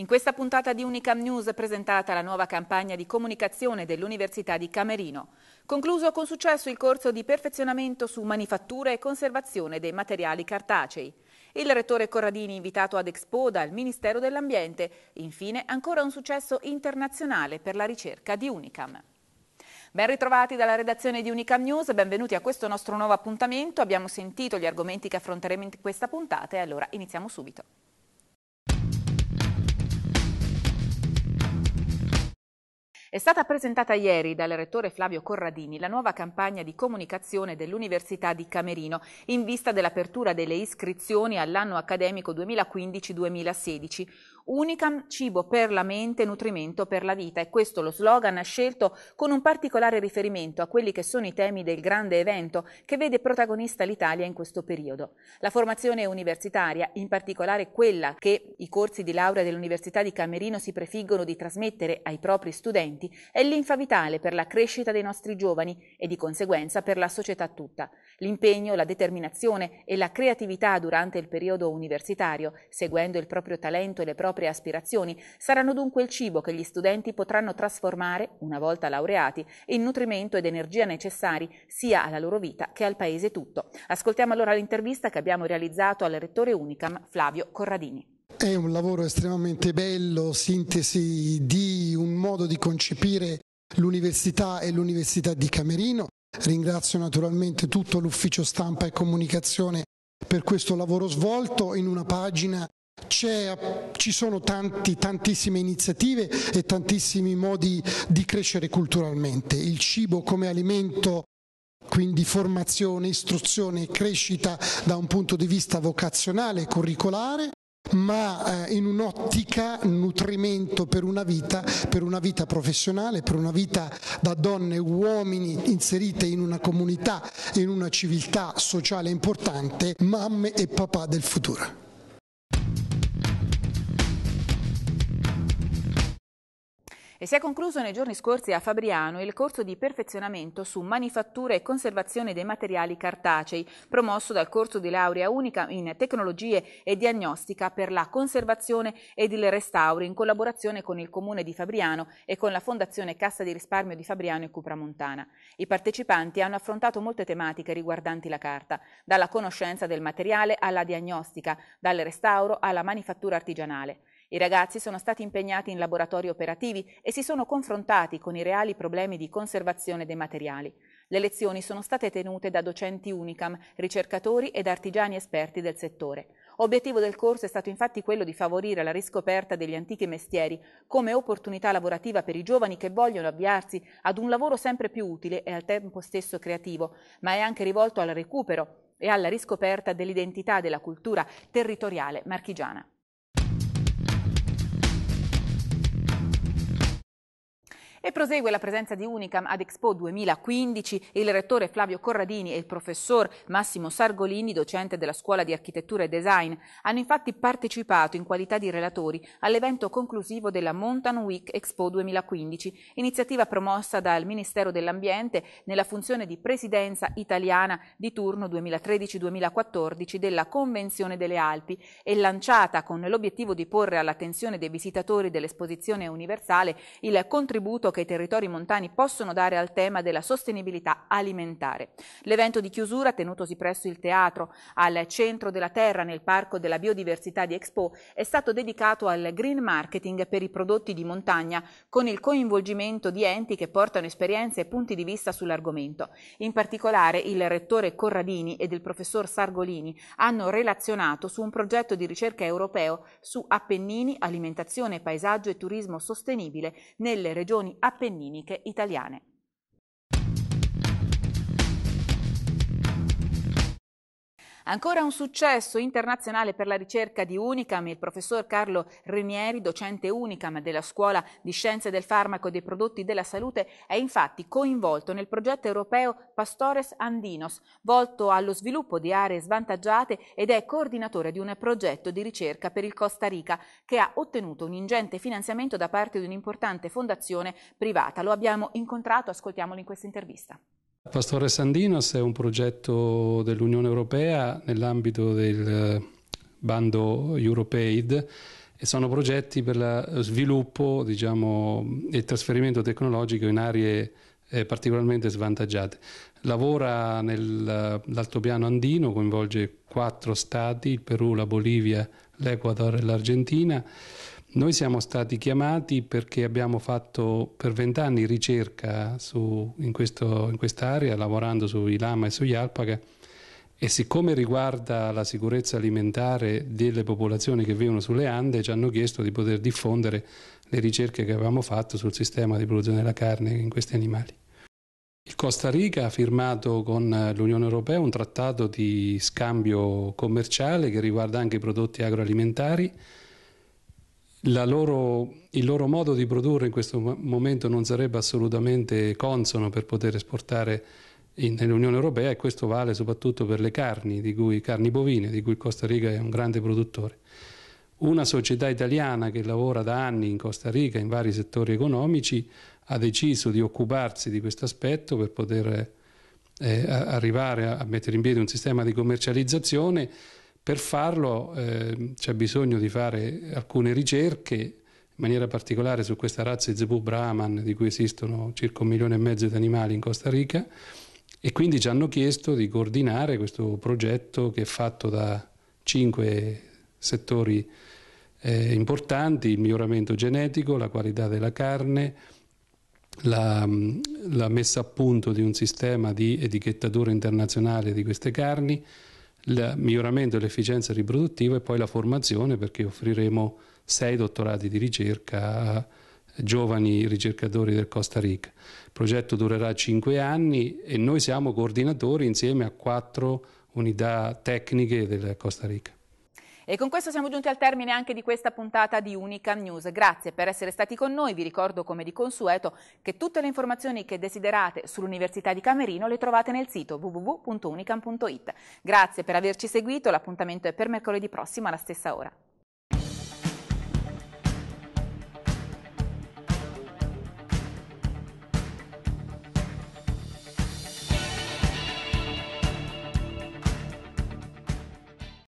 In questa puntata di Unicam News è presentata la nuova campagna di comunicazione dell'Università di Camerino. Concluso con successo il corso di perfezionamento su manifattura e conservazione dei materiali cartacei. Il rettore Corradini invitato ad Expo dal Ministero dell'Ambiente. Infine ancora un successo internazionale per la ricerca di Unicam. Ben ritrovati dalla redazione di Unicam News, benvenuti a questo nostro nuovo appuntamento. Abbiamo sentito gli argomenti che affronteremo in questa puntata e allora iniziamo subito. È stata presentata ieri dal rettore Flavio Corradini la nuova campagna di comunicazione dell'Università di Camerino in vista dell'apertura delle iscrizioni all'anno accademico 2015-2016, Unicam, cibo per la mente, nutrimento per la vita. E questo lo slogan scelto con un particolare riferimento a quelli che sono i temi del grande evento che vede protagonista l'Italia in questo periodo. La formazione universitaria, in particolare quella che i corsi di laurea dell'Università di Camerino si prefiggono di trasmettere ai propri studenti, è linfa vitale per la crescita dei nostri giovani e di conseguenza per la società tutta. L'impegno, la determinazione e la creatività durante il periodo universitario, seguendo il proprio talento e le proprie aspirazioni, saranno dunque il cibo che gli studenti potranno trasformare, una volta laureati, in nutrimento ed energia necessari sia alla loro vita che al paese tutto. Ascoltiamo allora l'intervista che abbiamo realizzato al rettore Unicam Flavio Corradini. È un lavoro estremamente bello, sintesi di un modo di concepire l'università e l'università di Camerino. Ringrazio naturalmente tutto l'ufficio stampa e comunicazione per questo lavoro svolto. In una pagina ci sono tanti, tantissime iniziative e tantissimi modi di crescere culturalmente. Il cibo come alimento quindi formazione, istruzione e crescita da un punto di vista vocazionale e curricolare, ma eh, in un'ottica nutrimento per una vita, per una vita professionale, per una vita da donne e uomini inserite in una comunità, in una civiltà sociale importante, mamme e papà del futuro. E si è concluso nei giorni scorsi a Fabriano il corso di perfezionamento su manifattura e conservazione dei materiali cartacei, promosso dal corso di laurea unica in tecnologie e diagnostica per la conservazione ed il restauro in collaborazione con il Comune di Fabriano e con la Fondazione Cassa di Risparmio di Fabriano e Cupramontana. I partecipanti hanno affrontato molte tematiche riguardanti la carta, dalla conoscenza del materiale alla diagnostica, dal restauro alla manifattura artigianale. I ragazzi sono stati impegnati in laboratori operativi e si sono confrontati con i reali problemi di conservazione dei materiali. Le lezioni sono state tenute da docenti Unicam, ricercatori ed artigiani esperti del settore. Obiettivo del corso è stato infatti quello di favorire la riscoperta degli antichi mestieri come opportunità lavorativa per i giovani che vogliono avviarsi ad un lavoro sempre più utile e al tempo stesso creativo, ma è anche rivolto al recupero e alla riscoperta dell'identità della cultura territoriale marchigiana. E prosegue la presenza di Unicam ad Expo 2015. Il rettore Flavio Corradini e il professor Massimo Sargolini, docente della Scuola di Architettura e Design, hanno infatti partecipato in qualità di relatori all'evento conclusivo della Mountain Week Expo 2015, iniziativa promossa dal Ministero dell'Ambiente nella funzione di presidenza italiana di turno 2013-2014 della Convenzione delle Alpi e lanciata con l'obiettivo di porre all'attenzione dei visitatori dell'esposizione universale il contributo che i territori montani possono dare al tema della sostenibilità alimentare. L'evento di chiusura, tenutosi presso il teatro al centro della terra nel Parco della Biodiversità di Expo, è stato dedicato al green marketing per i prodotti di montagna, con il coinvolgimento di enti che portano esperienze e punti di vista sull'argomento. In particolare il rettore Corradini ed il professor Sargolini hanno relazionato su un progetto di ricerca europeo su Appennini, alimentazione, paesaggio e turismo sostenibile nelle regioni appenniniche italiane. Ancora un successo internazionale per la ricerca di Unicam. Il professor Carlo Renieri, docente Unicam della Scuola di Scienze del Farmaco e dei Prodotti della Salute, è infatti coinvolto nel progetto europeo Pastores Andinos, volto allo sviluppo di aree svantaggiate ed è coordinatore di un progetto di ricerca per il Costa Rica che ha ottenuto un ingente finanziamento da parte di un'importante fondazione privata. Lo abbiamo incontrato, ascoltiamolo in questa intervista. Pastore Sandinos è un progetto dell'Unione Europea nell'ambito del bando Europaid e sono progetti per lo sviluppo diciamo, e il trasferimento tecnologico in aree eh, particolarmente svantaggiate. Lavora nell'altopiano andino, coinvolge quattro stati, il Perù, la Bolivia, l'Ecuador e l'Argentina. Noi siamo stati chiamati perché abbiamo fatto per vent'anni ricerca su, in, questo, in quest'area, lavorando sui lama e sugli alpaca, e siccome riguarda la sicurezza alimentare delle popolazioni che vivono sulle Ande, ci hanno chiesto di poter diffondere le ricerche che avevamo fatto sul sistema di produzione della carne in questi animali. Il Costa Rica ha firmato con l'Unione Europea un trattato di scambio commerciale che riguarda anche i prodotti agroalimentari. Loro, il loro modo di produrre in questo momento non sarebbe assolutamente consono per poter esportare nell'Unione Europea e questo vale soprattutto per le carni, di cui, carni bovine, di cui Costa Rica è un grande produttore. Una società italiana che lavora da anni in Costa Rica in vari settori economici ha deciso di occuparsi di questo aspetto per poter eh, arrivare a mettere in piedi un sistema di commercializzazione. Per farlo eh, c'è bisogno di fare alcune ricerche, in maniera particolare su questa razza Zebu Brahman, di cui esistono circa un milione e mezzo di animali in Costa Rica, e quindi ci hanno chiesto di coordinare questo progetto che è fatto da cinque settori eh, importanti, il miglioramento genetico, la qualità della carne, la, la, messa a punto di un sistema di etichettatura internazionale di queste carni, il miglioramento dell'efficienza riproduttiva e poi la formazione perché offriremo sei dottorati di ricerca a giovani ricercatori del Costa Rica. Il progetto durerà cinque anni e noi siamo coordinatori insieme a quattro unità tecniche del Costa Rica. E con questo siamo giunti al termine anche di questa puntata di Unica News. Grazie per essere stati con noi. Vi ricordo come di consueto che tutte le informazioni che desiderate sull'Università di Camerino le trovate nel sito www.unicam.it. Grazie per averci seguito. L'appuntamento è per mercoledì prossimo alla stessa ora.